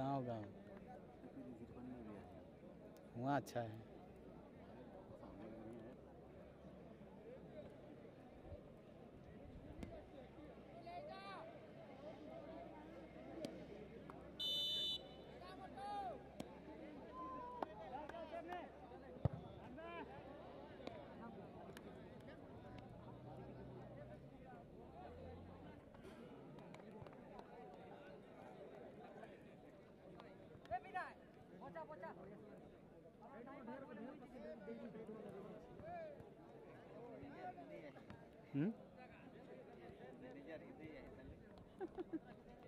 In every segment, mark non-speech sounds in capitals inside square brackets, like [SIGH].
गाँव गाँव। वहाँ अच्छा है। 嗯 [LAUGHS]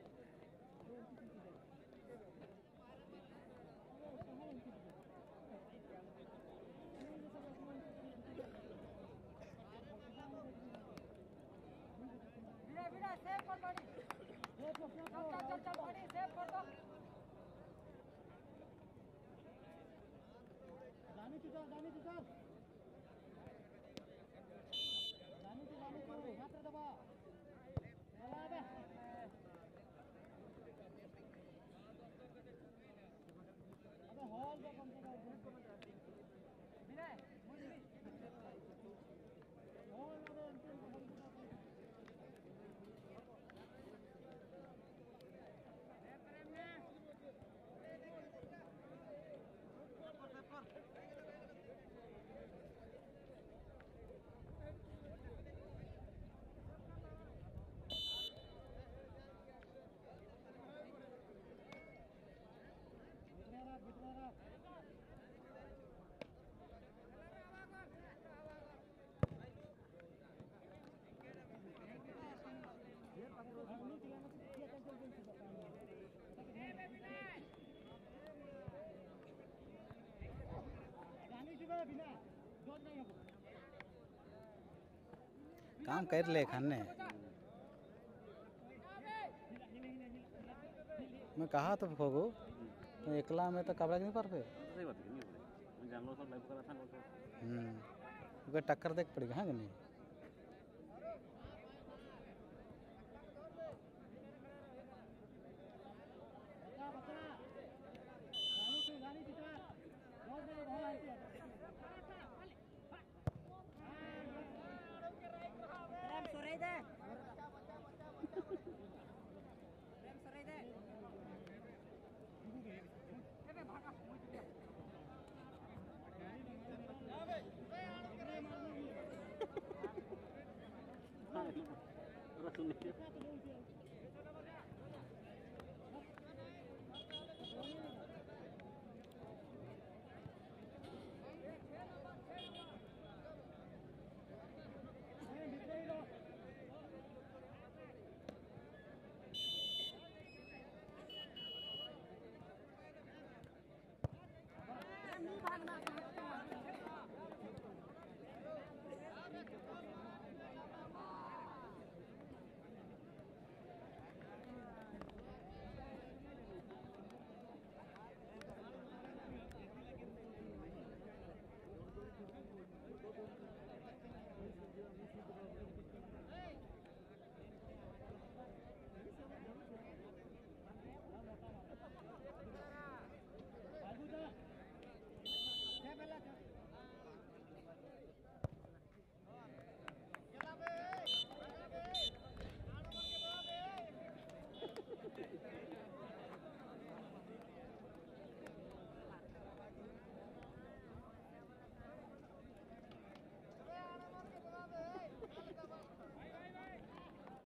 काम कर ले खाने। मैं कहा तो फोगो तो एकला में तो कपड़ा नहीं पर पे सही बात है नहीं जानवर सब लाइव करा था ना तो हम्म टक्कर देख पड़ेगा हाँ कि नहीं?